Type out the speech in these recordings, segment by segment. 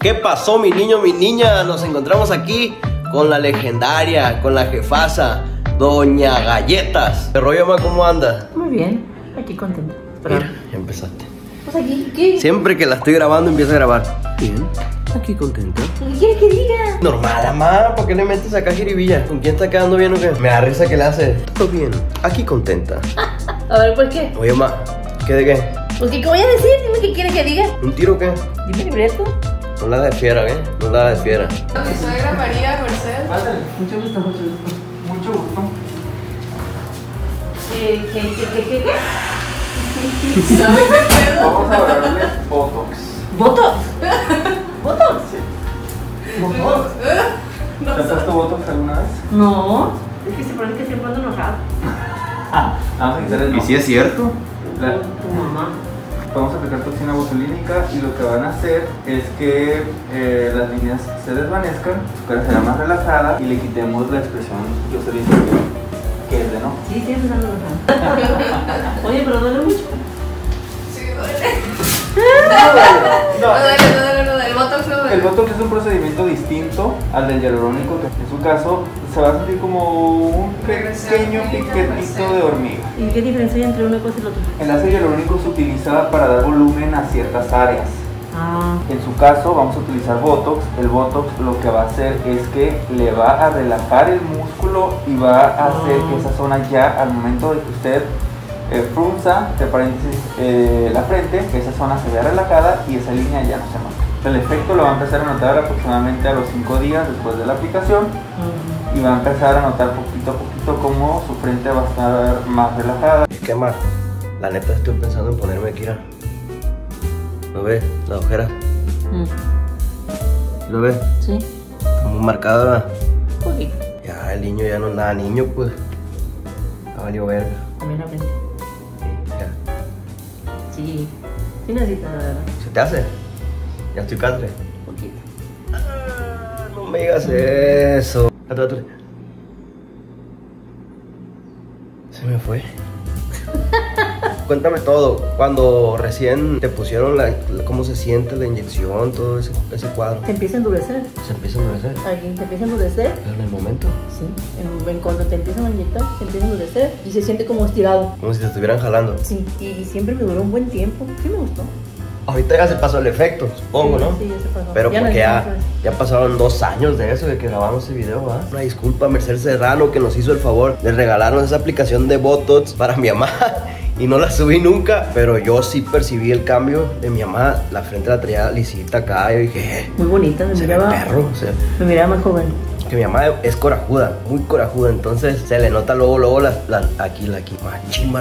¿Qué pasó, mi niño, mi niña? Nos encontramos aquí con la legendaria, con la jefasa, Doña Galletas. ¿Qué rollo, ma? ¿Cómo anda? Muy bien, aquí contento. Pero, Mira, ya empezaste. pues aquí, ¿qué? Siempre que la estoy grabando, empieza a grabar. Bien, aquí contenta. ¿Qué quieres que diga? Normal, mamá, ¿por qué le metes acá jiribilla? ¿Con quién está quedando bien o qué? Me da risa que le hace. Todo bien, aquí contenta. A ver, ¿por qué? Oye, ma, ¿qué de qué? Pues, ¿qué, qué voy a decir? Dime qué quieres que diga. ¿Un tiro o qué? Dime libreto. No la de fiera, ¿eh? No la de fiera. Mi suegra María Mercedes. Mucho gusto, mucho gusto. Mucho gusto. ¿Qué, qué, qué, qué, qué? qué? ¿Sabe qué pedo? Vamos a hablarle Botox. ¿Botox? ¿Botox? ¿Botox? ¿Te has puesto Botox alguna vez? No. Es que se parece que siempre ando enojado. Ah, vamos a quitar el ¿Y si es cierto? La- Tu mamá. Vamos a aplicar toxina botulínica y lo que van a hacer es que eh, las líneas se desvanezcan, su cara será más relajada y le quitemos la expresión yo soy que es de no. Sí, siempre ando enojado. Oye, pero duele mucho. Sí, duele. No duele, no duele, no El Botox es un procedimiento distinto al del hialurónico, que en su caso se va a sentir como un pequeño piquetito de hormiga. ¿Y qué diferencia hay entre una cosa y la otra? El ácido hialurónico se utiliza para dar volumen a ciertas áreas. Ah. En su caso vamos a utilizar Botox. El Botox lo que va a hacer es que le va a relajar el músculo y va a hacer que esa zona ya al momento de que usted eh, frunza, entre paréntesis, eh, la frente, que esa zona se vea relajada y esa línea ya no se marca. El efecto lo va a empezar a notar aproximadamente a los 5 días después de la aplicación y va a empezar a notar poquito a poquito cómo su frente va a estar más relajada. ¿Qué más? La neta estoy pensando en ponerme aquí. ¿no? ¿Lo ves? La ojera. Mm. ¿Lo ves? Sí. Como marcada. poquito. Ya el niño ya no es nada niño, pues. Ya valió verga. También la frente. Sí, ya. Sí. Sí necesitas, la verdad. ¿Se te hace? Ya estoy catre. Un poquito. Ah, no me digas eso. Ate, ate. Se me fue. Cuéntame todo. Cuando recién te pusieron la, la- cómo se siente la inyección, todo ese, ese cuadro. Te empieza a endurecer. Se empieza a endurecer. Aquí te empieza a endurecer. Pero en el momento, Sí. En, en cuando te empiezan a inyectar, te empieza a endurecer y se siente como estirado. como si te estuvieran jalando. Sí. Y siempre me duró un buen tiempo. Sí me gustó. Ahorita ya se pasó el efecto, supongo, Sí, ¿no? Sí, ya se pasó. Pero Ya porque ya, ya pasaron dos años de eso, de que grabamos ese video, ¿verdad? Una disculpa a Mercedes Serrano que nos hizo el favor de regalarnos esa aplicación de Botox para mi mamá. Y no la subí nunca, pero yo sí percibí el cambio de mi mamá. La frente la traía lisita acá. Yo dije, eh, Muy bonita, me se ve miraba. perro. O sea, Me miraba más joven. que mi mamá es corajuda, muy corajuda. Entonces se le nota luego, luego la, la- aquí, la aquí, machín.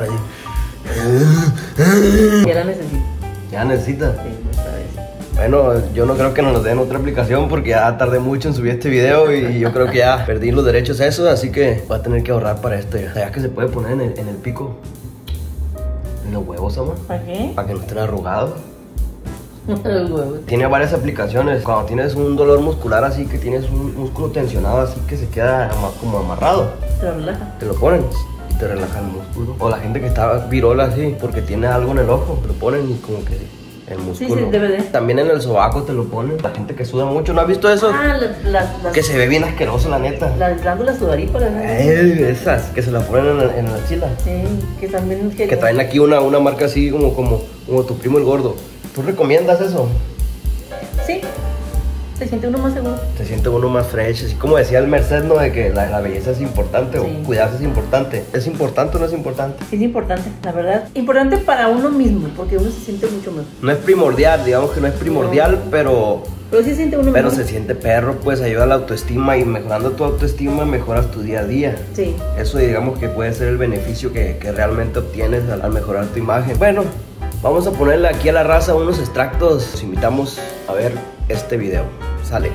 Ya la necesito. Ya necesita. Sí. Bueno, yo no creo que nos den otra aplicación porque ya tardé mucho en subir este video y yo creo que ya perdí los derechos a eso, así que voy a tener que ahorrar para esto ya. Ya que se puede poner en el, en el pico, en los huevos, amor, ¿Para qué? para que no estén arrugados. Los huevos. Tiene varias aplicaciones. Cuando tienes un dolor muscular así, que tienes un músculo tensionado así que se queda como amarrado, te lo ponen te relaja el músculo. O la gente que está virola así porque tiene algo en el ojo, lo ponen y como que el músculo. sí, DVD. También en el sobaco te lo ponen. La gente que suda mucho, ¿no has visto eso? Ah, las, las, las, Que se ve bien asqueroso, la neta. las glándulas sudoríparas. ¿no? Ay, esas que se la ponen en la, en la axila. Sí, que también. Que, Que traen aquí una, una marca así como, como, como tu primo el gordo. ¿Tú recomiendas eso? Sí. Se siente uno más seguro. Se siente uno más fresh. Así como decía el Merced, ¿no? De que la, la belleza es importante Sí. o cuidarse es importante. ¿Es importante o no es importante? Sí, es importante, la verdad. Importante para uno mismo, porque uno se siente mucho mejor. No es primordial, digamos que no es primordial, pero, Pero sí se siente uno pero mejor. se siente perro, pues ayuda a la autoestima y mejorando tu autoestima mejoras tu día a día. Sí. Eso digamos que puede ser el beneficio que, que realmente obtienes al, al mejorar tu imagen. Bueno, vamos a ponerle aquí a la raza unos extractos. Los invitamos a ver este video. Sale.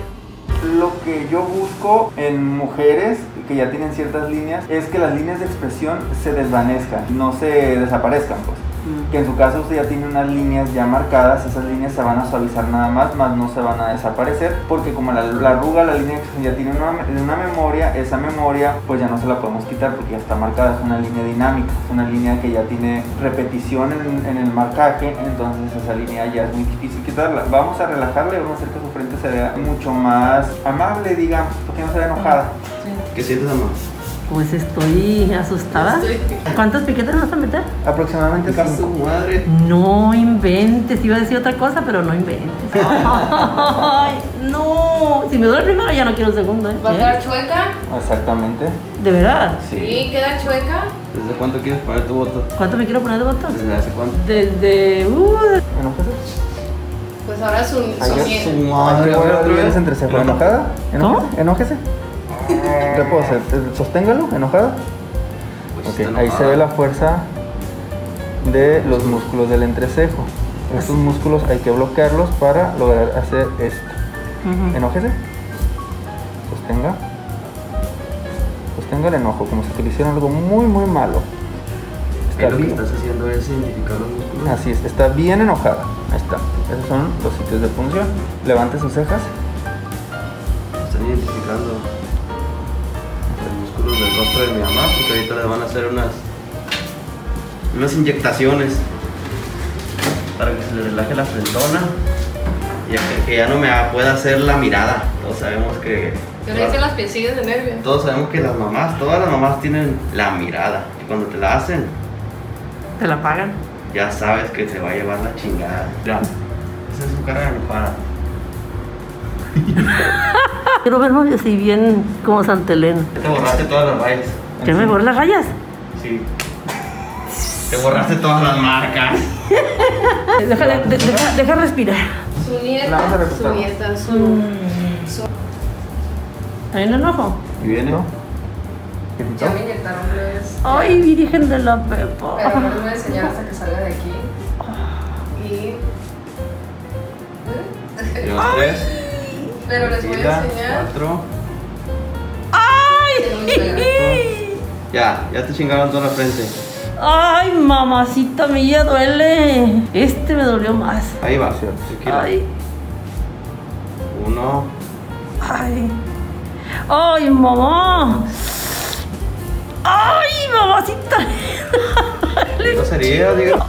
Lo que yo busco en mujeres que ya tienen ciertas líneas es que las líneas de expresión se desvanezcan, no se desaparezcan, pues. Que en su caso usted ya tiene unas líneas ya marcadas, esas líneas se van a suavizar nada más, más no se van a desaparecer, porque como la, la arruga, la línea expresión ya tiene una, una memoria, esa memoria pues ya no se la podemos quitar porque ya está marcada, es una línea dinámica, es una línea que ya tiene repetición en, en el marcaje, entonces esa línea ya es muy difícil quitarla. Vamos a relajarla vamos a hacer que su frente se vea mucho más amable, digamos, porque no se vea enojada. ¿Qué sientes, mamá? Pues estoy asustada. Estoy- ¿Cuántos piquetes nos vas a meter? Aproximadamente Su madre. No inventes, iba a decir otra cosa, pero no inventes. Ay, no, si me duele el primero ya no quiero el segundo. ¿eh? ¿Va a quedar chueca? Exactamente. ¿De verdad? Sí, queda chueca. ¿Desde cuánto quieres poner tu voto? ¿Cuánto me quiero poner de votos? ¿Desde hace cuánto? Desde... Uh, ¿Enojada? Pues ahora su, su Ay. Su madre. ¿tienes entre cejo? ¿Enojada? ¿Cómo? Enójese. ¿Qué puedo hacer? Eh, Sosténgalo, enojada. Pues ahí se ve la fuerza de los músculos del entrecejo. Estos músculos hay que bloquearlos para lograr hacer esto. Enójese. Sostenga. Sostenga el enojo, como si te hicieran algo muy, muy malo. Está lo que estás haciendo es identificar los músculos. Así es, está bien enojada. Ahí está. Esos son los sitios de función. Levante sus cejas. Están identificando del rostro de mi mamá porque ahorita le van a hacer unas unas inyectaciones para que se le relaje la frentona y que- que ya no me pueda hacer la mirada. Todos sabemos que Yo le hice las piecillas de nervio. todos sabemos que las mamás, todas las mamás tienen la mirada y cuando te la hacen ¿Te la pagan? ya sabes que se va a llevar la chingada. Mira, esa es su cara enojada. Quiero verme así bien como Santa Elena. Ya Te borraste todas las rayas. ¿Qué me borra las rayas? Sí. Te borraste todas las marcas. Deja, de- de- deja, deja respirar. Su nieta, su nieta, su... su ¿Hay un enojo? Y viene. ¿No? ¿Qué ya me inyectaron tres. Ay, Virgen de la Pepa. Pero no a enseñar hasta que salga de aquí. Y... Llevas tres. Pero les voy a enseñar... cuatro. ¡Ay! Ya, ya te chingaron toda la frente. ¡Ay, mamacita mía, duele! Este me dolió más. Ahí va. Tranquila. Ay, Uno. ay. ¡Ay, mamá! ¡Ay, mamacita! ¿Qué sería? Diga.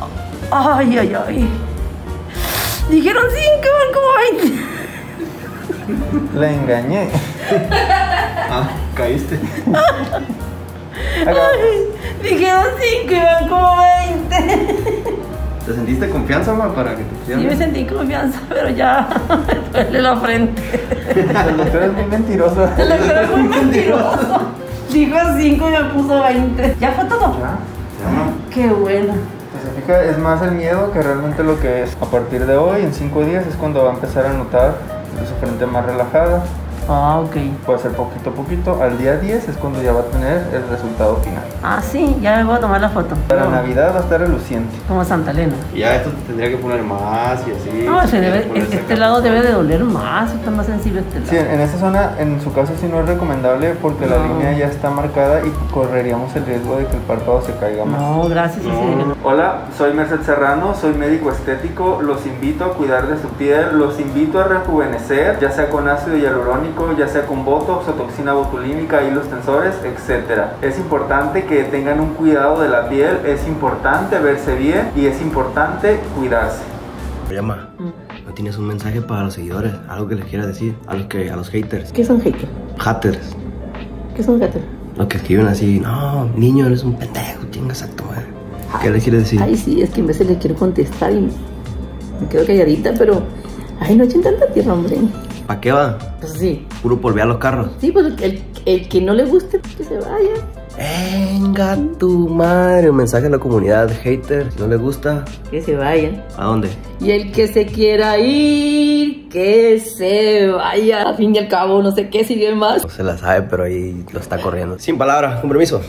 ¡Ay, ay, ay! Dijeron cinco, van como 20. La engañé. Ah, caíste. Ay, dijeron cinco y van como 20. ¿Te sentiste confianza, ma, para que te Sí, pusieran? me sentí confianza, pero ya me duele la frente. El doctor es muy mentiroso. El doctor es muy mentiroso. Dijo 5 y me puso 20. ¿Ya fue todo? Ya. Ya. Qué bueno. Pues se fija, es más el miedo que realmente lo que es. A partir de hoy, en 5 días, es cuando va a empezar a notar su frente más relajada. Ah, ok. Puede ser poquito a poquito. Al día 10 es cuando ya va a tener el resultado final. Ah, sí, ya me voy a tomar la foto. Para Navidad va a estar reluciente. Como Santa Elena. Y ya esto te tendría que poner más y así. No, se debe, este acá. lado debe de doler más, está más sensible este lado. Sí, en esta zona, en su caso, sí no es recomendable porque la línea ya está marcada y correríamos el riesgo de que el párpado se caiga más. No, gracias. No. sí. Hola, soy Merced Serrano, soy médico estético, los invito a cuidar de su piel, los invito a rejuvenecer, ya sea con ácido hialurónico, ya sea con botox o toxina botulínica, hilos tensores, etc. Es importante que tengan un cuidado de la piel, es importante verse bien y es importante cuidarse. Oye, ma, Mm. ¿no tienes un mensaje para los seguidores? Algo que les quieras decir a los que a los haters. ¿Qué son haters? Haters. ¿Qué son haters? Los que escriben así, no, niño, eres un pendejo, chingas a tu madre. ¿Qué les quieres decir? Ay, sí, es que en vez le quiero contestar y me quedo calladita, pero. Ay, no echen tanta tierra, hombre. ¿Para qué va? Pues sí. Puro polvear los carros. Sí, pues el, el que no le guste, que se vaya. Venga tu madre. Un mensaje a la comunidad hater. Si no les gusta, Que se vaya. ¿a dónde? Y el que se quiera ir, que se vaya. A fin y al cabo, no sé qué sigue más. No se la sabe, pero ahí lo está corriendo. Sin palabras, con permiso.